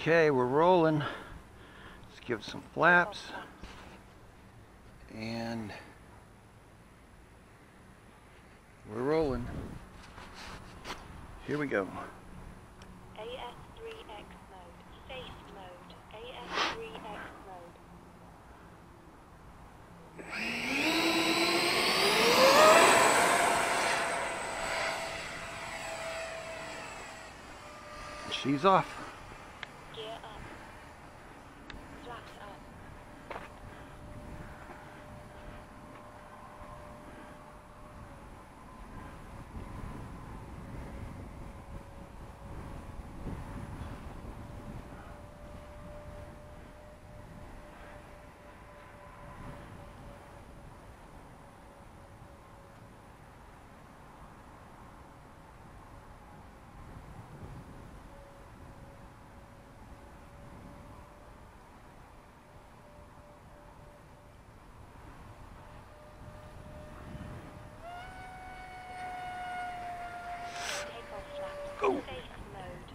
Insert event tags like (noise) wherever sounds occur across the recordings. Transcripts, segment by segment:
Okay, we're rolling. Let's give some flaps. And we're rolling. Here we go. AS3X mode, safe mode, AS3X mode. She's off. Gear up. Flaps up. Takeoff flaps. Go. Safe mode.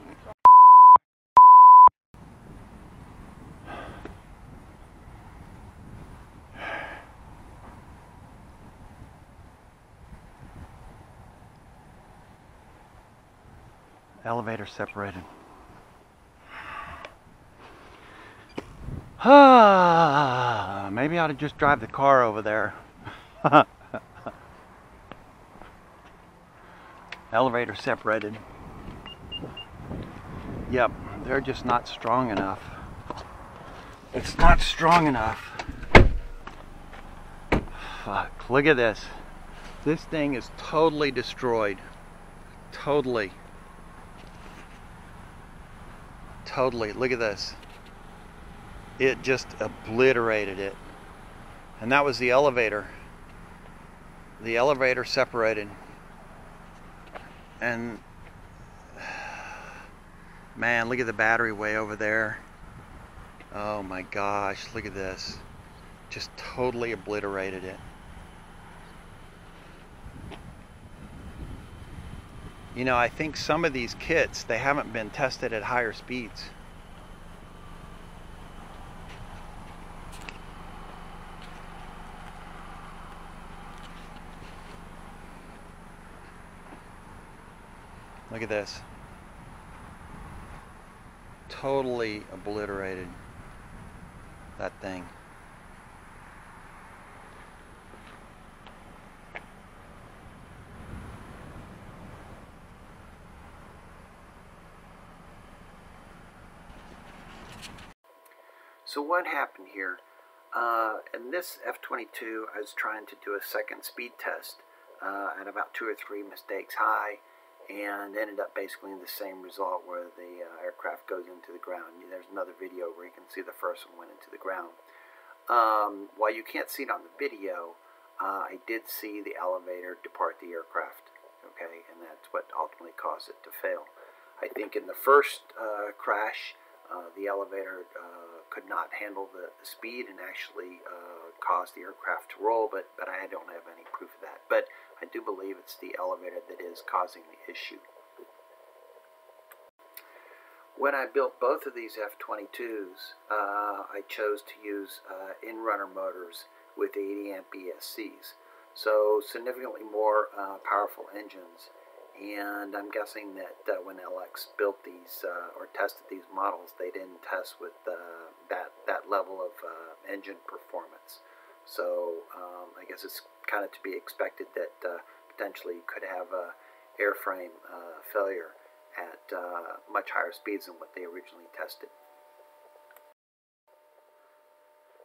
Elevator separated. Ah, (sighs) maybe I ought to just drive the car over there. (laughs) Elevator separated. Yep, they're just not strong enough. It's not strong enough. Fuck, look at this. This thing is totally destroyed. Totally. Totally. Look at this. It just obliterated it. And that was the elevator. The elevator separated. And (sighs) man, look at the battery way over there. Oh my gosh, look at this. Just totally obliterated it. You know, I think some of these kits, they haven't been tested at higher speeds. Look at this. Totally obliterated that thing. So what happened here? Uh, in this F-22, I was trying to do a second speed test uh, at about two or three mistakes high, and ended up basically in the same result where the uh, aircraft goes into the ground. There's another video where you can see the first one went into the ground. Um, while you can't see it on the video, uh, I did see the elevator depart the aircraft, okay, and that's what ultimately caused it to fail. I think in the first uh, crash, uh, the elevator uh, could not handle the, the speed and actually uh, caused the aircraft to roll, but, but I don't have any proof of that. But I do believe it's the elevator that is causing the issue. When I built both of these F-22s, uh, I chose to use uh, in-runner motors with 80 amp ESCs. So significantly more powerful engines and I'm guessing that uh, when LX built these uh, or tested these models, they didn't test with uh, that that level of uh, engine performance. So um, I guess it's kind of to be expected that uh, potentially you could have a airframe uh, failure at much higher speeds than what they originally tested.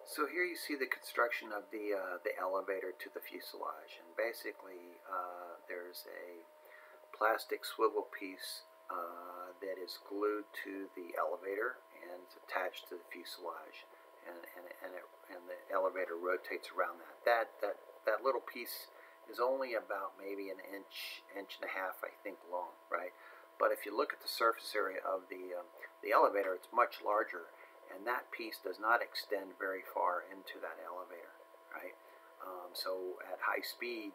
So here you see the construction of the the elevator to the fuselage, and basically there's a plastic swivel piece uh, that is glued to the elevator and it's attached to the fuselage and, and, and, it, and the elevator rotates around that. That, that. that little piece is only about maybe an inch, inch and a half I think long, right? But if you look at the surface area of the, um, the elevator, it's much larger and that piece does not extend very far into that elevator, right? Um, so at high speed,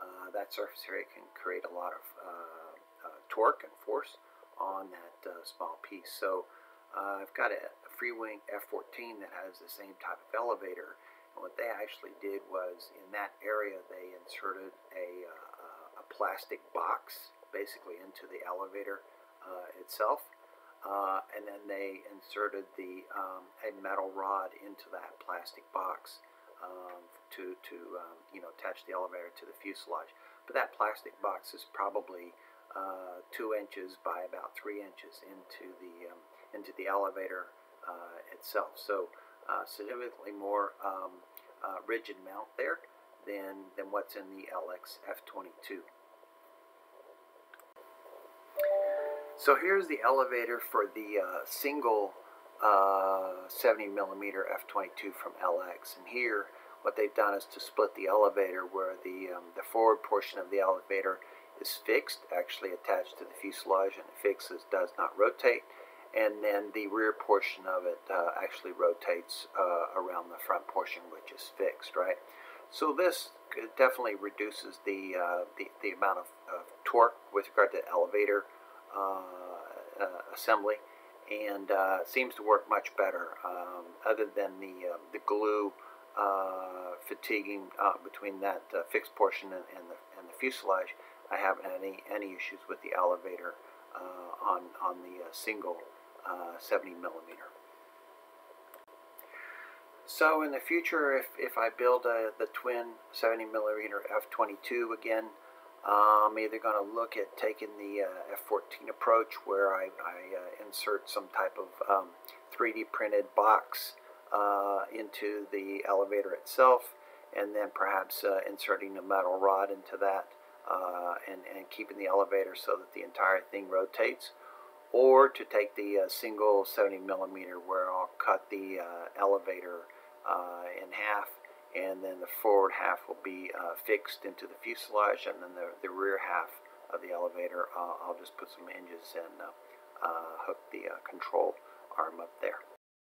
uh, that surface area can create a lot of uh, uh, torque and force on that small piece. So I've got a, a Freewing F14 that has the same type of elevator. And what they actually did was in that area they inserted a, a plastic box basically into the elevator itself. Uh, and then they inserted the um, a metal rod into that plastic box um, to to um, you know attach the elevator to the fuselage. But that plastic box is probably uh, two inches by about three inches into the um, into the elevator uh, itself. So uh, significantly more um, uh, rigid mount there than than what's in the LX F22. So here's the elevator for the uh, single uh, 70 millimeter F22 from LX. And here, what they've done is to split the elevator where the, um, the forward portion of the elevator is fixed, actually attached to the fuselage, and it fixes, does not rotate. And then the rear portion of it uh, actually rotates uh, around the front portion, which is fixed, right? So this definitely reduces the, uh, the, the amount of, of torque with regard to elevator uh, uh, assembly and uh, seems to work much better um, other than the, um, the glue uh, fatiguing uh, between that uh, fixed portion and, and, the, and the fuselage. I haven't had any, any issues with the elevator on, on the single 70 millimeter. So in the future, if, if I build a, the twin 70 millimeter F22 again, I'm either going to look at taking the uh, F14 approach where I, I uh, insert some type of um, 3D printed box uh, into the elevator itself and then perhaps uh, inserting a metal rod into that uh, and, and keeping the elevator so that the entire thing rotates. Or to take the uh, single 70 millimeter where I'll cut the elevator in half and then the forward half will be uh, fixed into the fuselage and then the, the rear half of the elevator uh, I'll just put some hinges and uh, uh hook the uh, control arm up there.